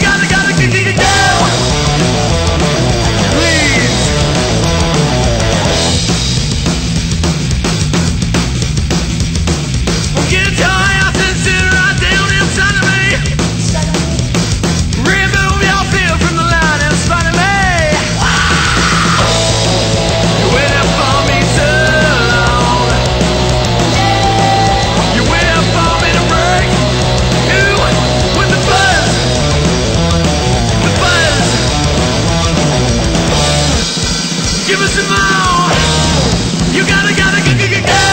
gotta go. impossible. You gotta, gotta, gotta, gotta.